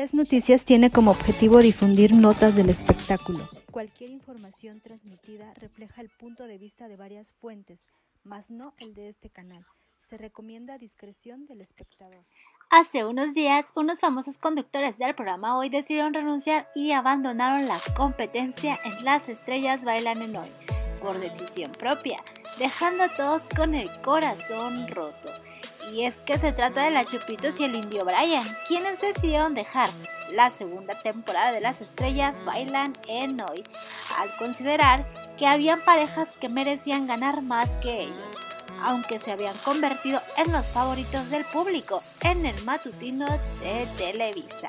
Press Noticias tiene como objetivo difundir notas del espectáculo. Cualquier información transmitida refleja el punto de vista de varias fuentes, mas no el de este canal. Se recomienda discreción del espectador. Hace unos días, unos famosos conductores del programa Hoy decidieron renunciar y abandonaron la competencia en Las Estrellas Bailan en Hoy, por decisión propia, dejando a todos con el corazón roto. Y es que se trata de la Chupitos y el Indio Brian, quienes decidieron dejar la segunda temporada de Las Estrellas Bailan en Hoy, al considerar que habían parejas que merecían ganar más que ellos, aunque se habían convertido en los favoritos del público en el matutino de Televisa.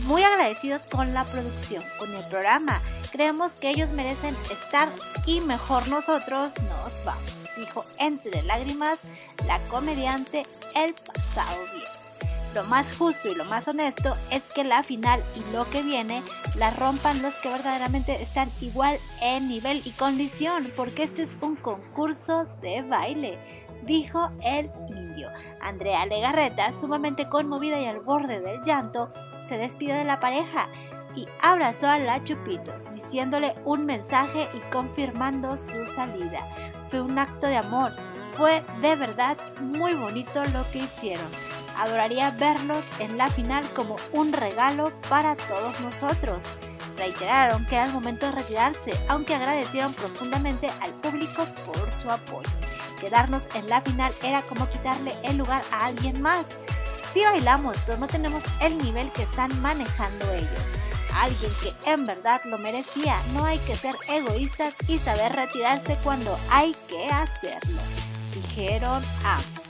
Muy agradecidos con la producción, con el programa, creemos que ellos merecen estar y mejor nosotros nos vamos dijo entre lágrimas la comediante el pasado viernes. Lo más justo y lo más honesto es que la final y lo que viene la rompan los que verdaderamente están igual en nivel y condición, porque este es un concurso de baile, dijo el indio. Andrea Legarreta, sumamente conmovida y al borde del llanto, se despidió de la pareja y abrazó a la Chupitos, diciéndole un mensaje y confirmando su salida. Fue un acto de amor, fue de verdad muy bonito lo que hicieron. Adoraría verlos en la final como un regalo para todos nosotros. Reiteraron que era el momento de retirarse, aunque agradecieron profundamente al público por su apoyo. Quedarnos en la final era como quitarle el lugar a alguien más. Sí bailamos, pero no tenemos el nivel que están manejando ellos alguien que en verdad lo merecía. No hay que ser egoístas y saber retirarse cuando hay que hacerlo, dijeron ambos.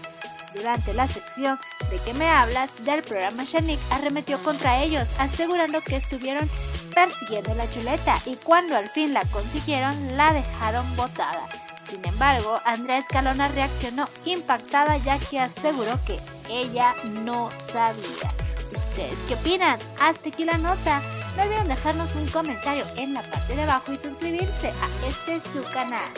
Durante la sección de que me hablas del programa Shanik arremetió contra ellos, asegurando que estuvieron persiguiendo la chuleta y cuando al fin la consiguieron la dejaron botada. Sin embargo, Andrea Escalona reaccionó impactada ya que aseguró que ella no sabía. ¿Ustedes qué opinan? Hasta aquí la nota. No olviden dejarnos un comentario en la parte de abajo y suscribirse a este su canal.